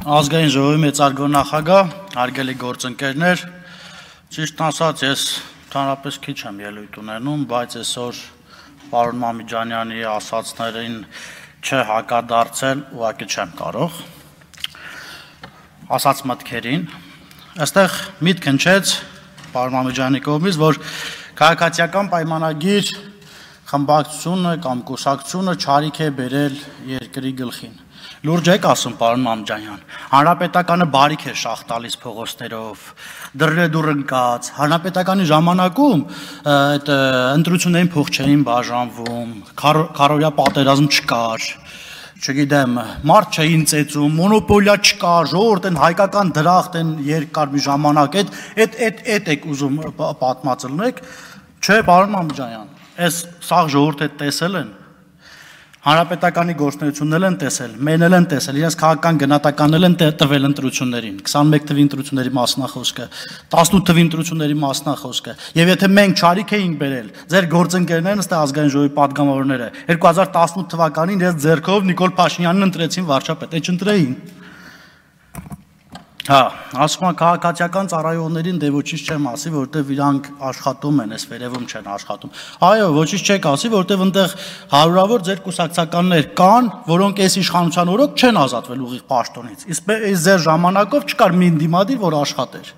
ազգային ժողովի մեծարգո նախագահ, հարգելի գործընկերներ, ճիշտ ասած ես ընդհանրապես քիչ եմ ելույթ ունենում, բայց այսօր պարոն Մամիջանյանի ասացներին չհակադարձել ուղղակի չեմ կարող։ Ասած մտքերին, այստեղ միտք հնչեց պարոն Մամիջանի կողմից, որ քաղաքացիական պայմանագիր խմբակցությունը կամ կուսակցությունը ճարիք է բերել երկրի գլխին։ Լուրջ եք ասում, պարոն Մամջանյան։ Հանրապետականը բարիք է շախ տալիս փողոցներով, դրրե դուր ընկած։ Հանրապետականի ժամանակում այդ ընտրություններին փող չէին բաժանվում, քարորյա պատերազմ չկար չգիտեմ, մարդ չէին ծեծում, մոնոպոլիա չկար, ժողովուրդ են հայկական դրախտ են երկար մի ժամանակ, այդ այդ այդ այդ եք ուզում պատմած լինեք, չէ, պարոն Մամջանյան, այս սաղ ժողովուրդը տեսել են, Հանրապետականի գործնությունն են տեսել, մեն էլ են տեսել, իրենց քաղաքական գնահատականն են տվել ընտրություններին, 21 թվի ընտրությունների մասնախոսքը, 18 թվի ընտրությունների մասնախոսքը։ Եվ եթե մենք ճարիք էինք բերել, ձեր գործընկերներն ըստ ազգային ժողովի падգամավորները 2018 թվականին իրենց ձեռքով Նիկոլ Փաշինյանին ընտրեցին վարչապետ, այդ չընտրեին։ Հա, ասում եմ քաղաքացիական ծառայողներին դե ոչինչ չեմ ասի, որովհետև իրանք աշխատում են, այս վերևում չեն աշխատում։ Այո, ոչինչ չեք ասի, որովհետև այնտեղ հարյուրավոր ձեր կուսակցականներ կան, որոնք այս իշխանության օրոք չեն ազատվել ուղիղ պաշտոնից։ Իսկ ձեր ժամանակով չկար մի դիմադիր, որ աշխատեր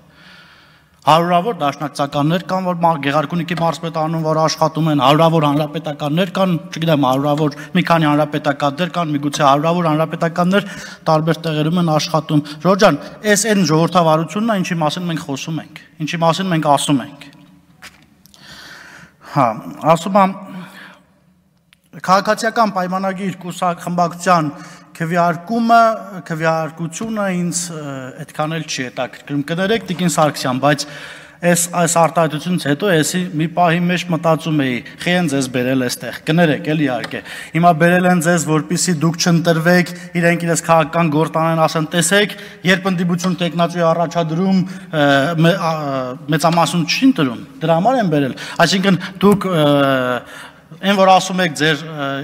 հարյուրավոր դաշնակցականներ կան, որ Գեղարքունիքի մարզպետանում որ աշխատում են, հարյուրավոր հանրապետականներ կան, չգիտեմ, հարյուրավոր մի քանի հանրապետականներ կան, միգուցե հարյուրավոր հանրապետականներ տարբեր տեղերում են աշխատում։ Ժորժ ջան, այս այն ժողովրդավարությունն է, ինչի մասին մենք խոսում ենք, ինչի մասին մենք ասում ենք։ Հա, ասում եմ քաղաքացիական պայմանագիր կուսակ խմբակցության քվեարկումը, քվեարկությունը ինձ այդքան էլ չի հետաքրքրում։ Կներեք Տիկին Սարգսյան, բայց այս այս արտահայտությունից հետո էսի մի պահի մեջ մտածում էի, խեն ձեզ բերել էստեղ։ Կներեք, էլի իհարկե։ Հիմա բերել են ձեզ, որpիսի դուք չընտրվեք, իրենք իրենց քաղաքական գործանեն, ասեն, տեսեք, երբ ընդդիմություն տեխնացուի առաջադրում մեծամասն չի ընտրում։ Դրա համար են բերել։ Այսինքն դուք Այն որ ասում եք ձեր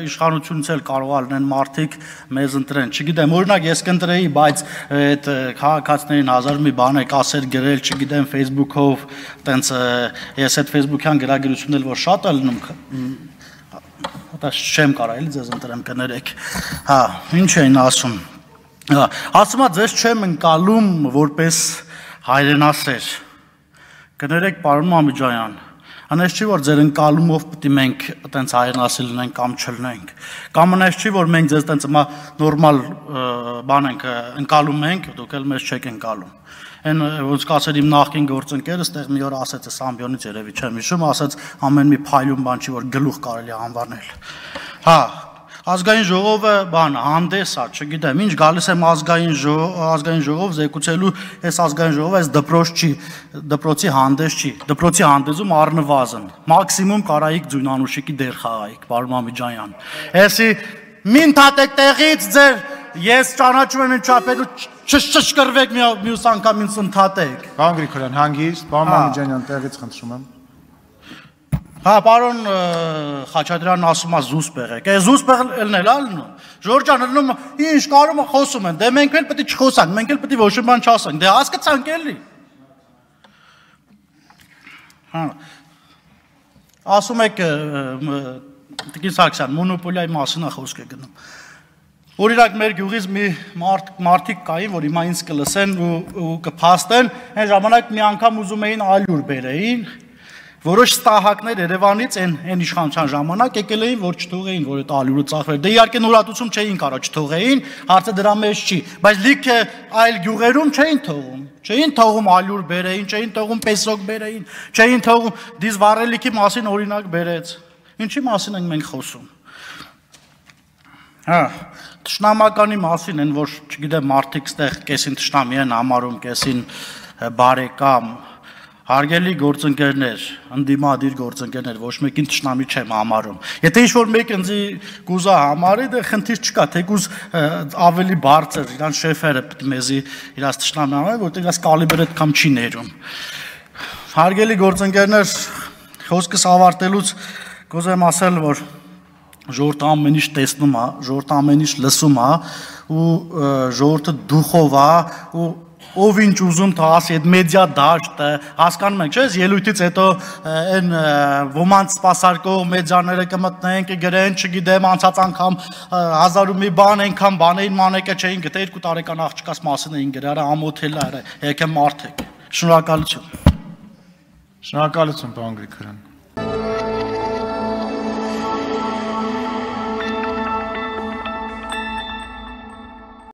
իշխանությունից էլ կարող ալնեն մարդիկ մեզ ընտրեն։ Չգիտեմ, օրինակ ես կընտրեի, բայց այդ քաղաքացիներին հազար մի բան եք ասել գրել, չգիտեմ, Facebook-ով, տենց ես այդ Facebook-յան գրագիրությունն էլ որ շատ է լինում դա չեմ կարող էլի ձեզ ընտրեմ կներեք։ Հա, ինչ էին ասում։ Հա, ասում ա ձեզ չեմ ընկալում որպես հայրենասեր։ Կներեք, պարոն Մամիջայան, Անես չի որ ձեր ընկալումով է մենք այտենց հայրենասիլ լինենք կամ չլինենք։ Կամ անես չի որ մենք ձեզ այտենց հիմա նորմալ բան ենք ընկալում ենք, դուք էլ մեզ չեք ընկալում։ Այն ոնց կասեր իմ նախկին գործընկերը, ստեղ մի օր ասեց, այս ամբիոնից երևի չեմ հիշում, ասեց ամեն մի փայլուն բան չի որ գլուխ կարելի անվանել։ Հա, ազգային ժողովը բան հանդես է, չգիտեմ, ինչ գալիս եմ ազգային ժողով, ազգային ժողով զեկուցելու, այս ազգային ժողովը այս դպրոց չի, դպրոցի հանդես չի։ Դպրոցի հանդեսում առնվազն մաքսիմում կարայիք ձյունանուշիկի դեր խաղայիք, պարոն Մամիջանյան։ Էսի մին թատեք տեղից ձեր ես ճանաչում եմ ինչապետու չշշկրվեք մյուս անգամ ինձ ընդհատեք։ Պարոն Գրիգորյան, հանգիստ, պարոն Մամիջանյան, տեղից խնդրում եմ։ Հա, պարոն Խաչատրյանն ասում է զուսպեղ եք։ Այս զուսպեղ ելնել ա լինում։ Ժորժան ելնում ինչ կարում խոսում են։ Դե մենք էլ պետք է չխոսանք, մենք էլ պետք է ոչ մի բան չասենք։ Դե հասկացանք էլի։ Հա։ Ասում եք Տիկին Սարգսյան, մոնոպոլիայի մասին է խոսքը գնում։ Օրինակ մեր գյուղից մի մարդ մարդիկ կային, որ հիմա ինձ կլսեն ու, ու կփաստեն, այն ժամանակ մի անգամ ուզում էին ալյուր բերեին, Որոշ ստահակներ Երևանից այն այն իշխանության ժամանակ եկել էին, որ չթողեին, որ այդ ալյուրը ծախվեր։ Դե իհարկե նորատուցում չէին կարող չթողեին, հարցը դրա մեջ չի, բայց լիքը այլ գյուղերում չէին թողում։ Չէին թողում ալյուր բերեին, չէին թողում պեսոկ բերեին, չէին թողում դիզվառելիքի մասին օրինակ բերեց։ Ինչի մասին ենք մենք խոսում։ Հա, Տշնամականի մասին են, որ չգիտեմ, մարդիկ ստեղ կեսին տշնամի են համարում, կեսին բարեկամ, Հարգելի գործընկերներ, ընդդիմադիր գործընկերներ, ոչ մեկին ճշնամի չեմ համարում։ Եթե ինչ-որ մեկ ինձ կուզա համարի, դե խնդիր չկա, թեկուզ ավելի բարձր իրան շեֆերը մեզի իրաց ճշնամի համարի, որտեղ իրաց կալիբրը այդքան չի ներում։ Հարգելի գործընկերներ, խոսքս ավարտելուց կուզեմ ասել, որ ժողովուրդը ամեն ինչ տեսնում է, ժողովուրդը ամեն ինչ լսում է ու ժողովուրդը դուխով է ու ով ինչ ուզում թաս այդ մեդիա դաշտը հասկանում ենք չէ՞ ելույթից հետո այն ոմանց սպասարկող մեդիաները կմտնեն կգրեն չգիտեմ անցած անգամ հազար ու մի բան այնքան բաներին մանեկը չէին գտե երկու տարեկան աղջկաս մասին էին գրարը ամոթել արա եկե մարդ եք շնորհակալություն Շնորհակալություն, պարոն Գրիգորյան։